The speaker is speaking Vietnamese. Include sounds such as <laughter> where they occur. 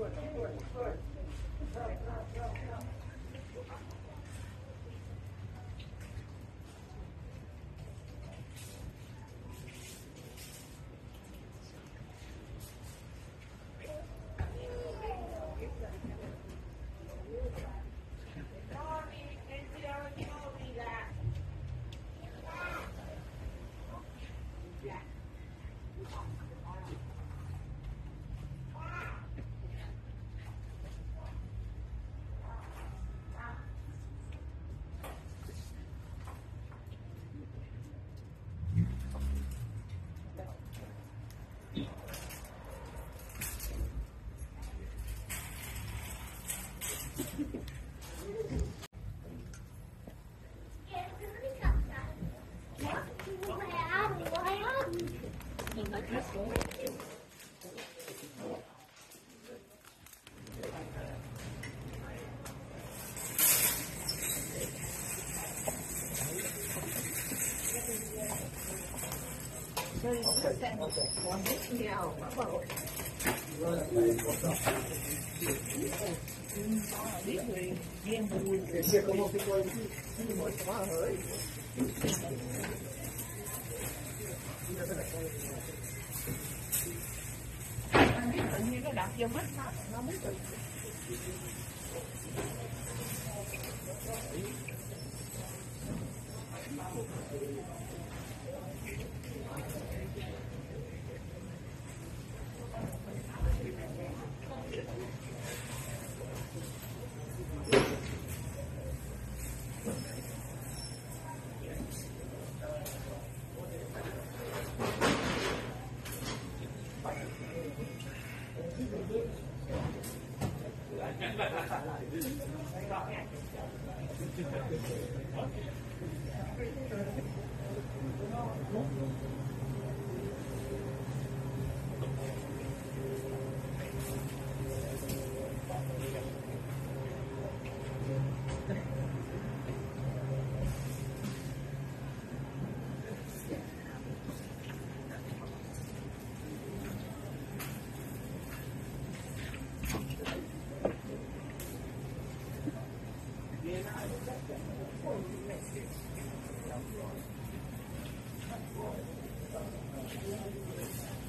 Good, good, good. Go, go, go, go. <laughs> 这里现在关不了，麻烦了。Trong quan tự nhiên nó đập vô mắt nó nó muốn tự Thank you. Thank you. Thank you.